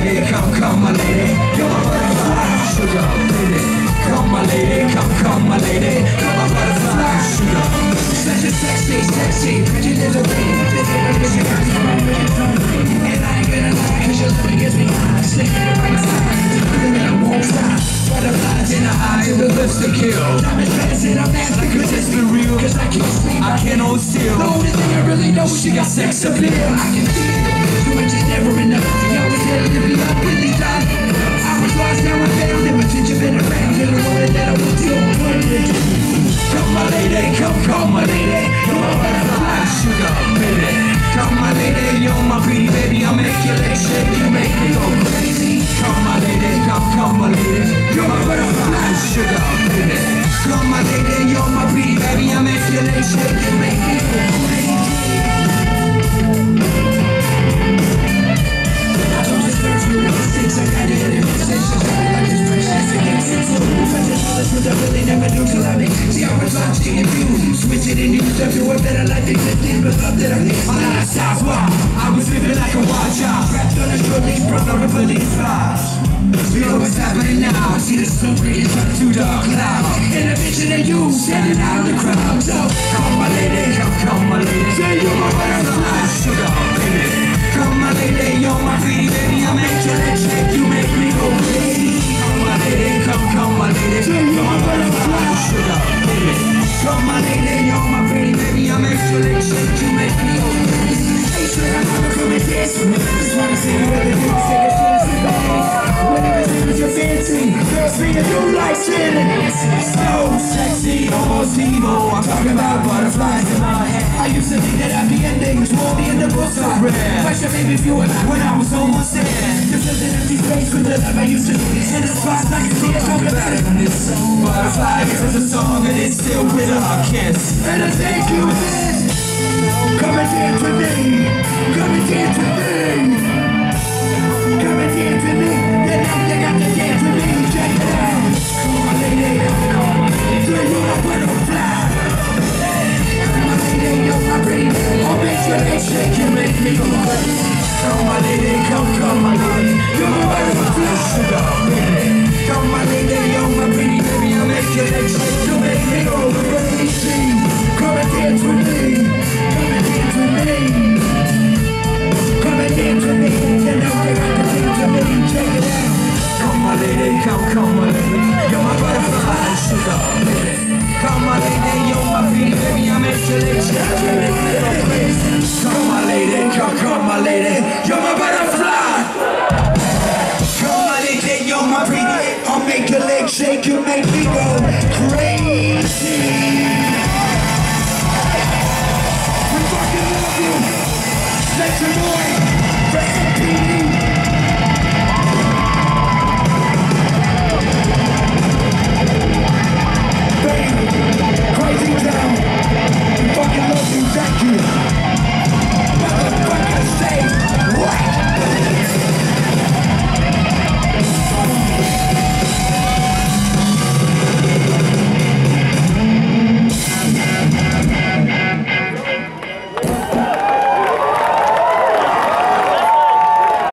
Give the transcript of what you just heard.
lady, come, come, my lady, you're my butterfly, sugar, baby. Come, my lady, come, come, my lady, you're my butterfly, sugar. Such a sexy, sexy, pretty little thing. And I ain't gonna lie, cause your loving gets me high. Sticking it right inside, and I won't stop. Butterflies in the eyes, and the lips to kill. Diamonds dancing, I'm asking, cause it's the real. Cause I can't sleep, I can't hold still. The only thing I really know, is she got sex appeal. I can feel it, but it's never enough. Come, my lady. You're my butterfly, sugar, baby. Come my lady, you're my pretty baby. I make your legs shake, you make me go crazy. Come my lady, come, come my lady. You're my butterfly, sugar, baby. Come my lady, you're my pretty baby. I make your legs shake, you make me go crazy. Never knew till I met. See, I was watching and you. Switch it and use everywhere better life existed. But love that I missed. On south wall, I was living like a wild child. Trapped on a short leash, brought on the police flies. We know what's happening now. See the smoke radius up to dark cloud. And a vision of you standing out in the crowd. So, Come my lady, come, come my lady. say you're my butterfly. Sugar, dance me. Just wanna see where the dude say it's just a baby. Whatever tickles your fancy, girls me to do like Shannon. So sexy, almost evil. I'm talking about butterflies in my head. I used to think that happy endings be in the books so rare. Pressure made me feel it when I was almost there. This is an empty space with the love I used to lose. In the spots I can see it talking about it. This butterfly is a song and it's still with a kiss. And I thank you, man. Come lady, come, come my lady You're my butterfly and sugar, baby Come my lady, you're my beauty, baby. I'm intellectual, baby Come my lady, come, come my lady. You're my butterfly. Come my lady, you're my beauty I make your legs shake, you make me go crazy.